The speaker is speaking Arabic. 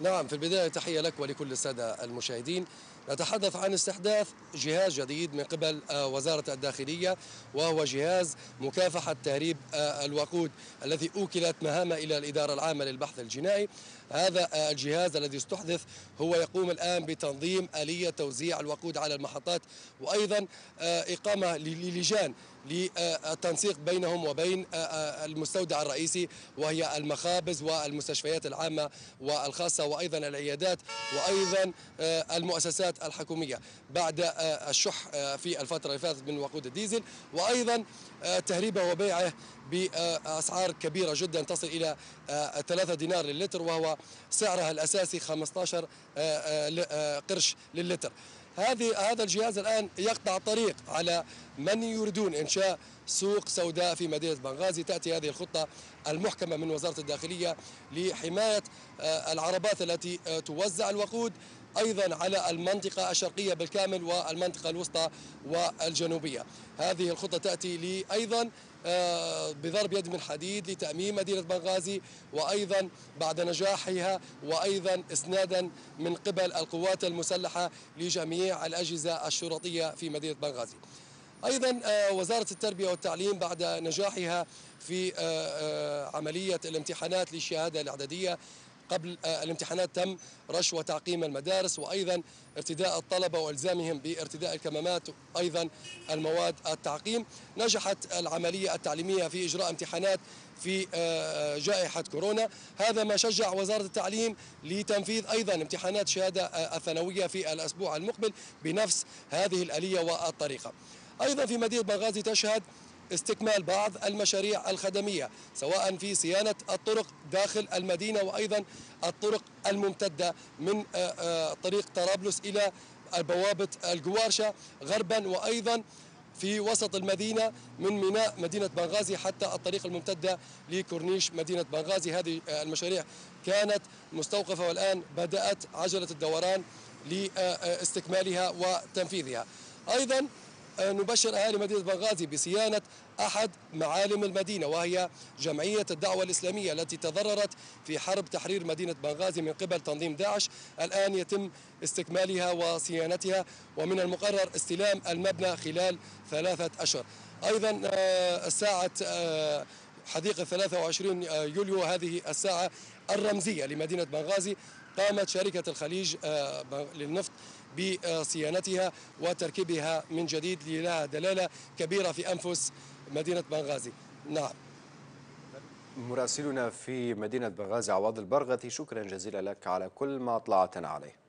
نعم في البداية تحية لك ولكل السادة المشاهدين. نتحدث عن استحداث جهاز جديد من قبل آه، وزارة الداخلية وهو جهاز مكافحة تهريب آه، الوقود الذي أوكلت مهامه إلى الإدارة العامة للبحث الجنائي. هذا آه، الجهاز الذي استحدث هو يقوم الآن بتنظيم آلية توزيع الوقود على المحطات وأيضا إقامة للجان للتنسيق بينهم وبين المستودع الرئيسي وهي المخابز والمستشفيات العامة والخاصة وأيضا العيادات وأيضا المؤسسات الحكومية. بعد آه، الشح آه، في الفترة اللي فاتت من وقود الديزل وأيضا آه، تهريبه وبيعه بأسعار كبيرة جدا تصل إلى 3 دينار للتر وهو سعرها الأساسي 15 قرش للتر هذه هذا الجهاز الآن يقطع الطريق على من يريدون إنشاء سوق سوداء في مدينة بنغازي. تأتي هذه الخطة المحكمة من وزارة الداخلية لحماية العربات التي توزع الوقود أيضا على المنطقة الشرقية بالكامل والمنطقة الوسطى والجنوبية. هذه لي أيضا آه، بضرب يد من حديد لتأمين مدينة بنغازي وأيضا بعد نجاحها وأيضا إسنادا من قبل القوات المسلحة لجميع الأجهزة الشرطية في مدينة بنغازي. أيضا آه، وزارة التربية والتعليم بعد نجاحها في آه، عملية الامتحانات للشهادة الإعدادية قبل آه، الامتحانات تم رش وتعقيم المدارس وأيضا ارتداء الطلبة وإلزامهم بارتداء الكمامات أيضا المواد التعقيم. نجحت العملية التعليمية في إجراء امتحانات في آه، آه، جائحة كورونا. هذا ما شجع وزارة التعليم لتنفيذ أيضا امتحانات شهادة الثانوية في الأسبوع المقبل بنفس هذه الآلية والطريقة. أيضا في مدينة بنغازي تشهد استكمال بعض المشاريع الخدمية سواء في صيانة الطرق داخل المدينة وأيضا الطرق الممتدة من آه، آه، طريق طرابلس إلى بوابة الجوارشة. غربا وأيضا في وسط المدينة من ميناء مدينة بنغازي حتى الطريق الممتدة لكورنيش مدينة بنغازي. هذه آه، المشاريع كانت مستوقفة والآن بدأت عجلة الدوران لاستكمالها وتنفيذها. أيضا نبشر أهالي مدينة بنغازي بصيانة أحد معالم المدينة وهي جمعية الدعوة الإسلامية التي تضررت في حرب تحرير مدينة بنغازي من قبل تنظيم داعش. الآن يتم استكمالها وصيانتها ومن المقرر استلام المبنى خلال ثلاثة أشهر. أيضا آه، الساعة آه، حديقة 23 يوليو هذه الساعة الرمزية لمدينة بنغازي قامت شركة الخليج آه، للنفط بصيانتها وتركيبها من جديد لها دلالة كبيرة في أنفس مدينة بنغازي. نعم. مراسلنا في مدينة بنغازي عواض البرغثي شكرا جزيلا لك على كل ما أطلعتنا عليه.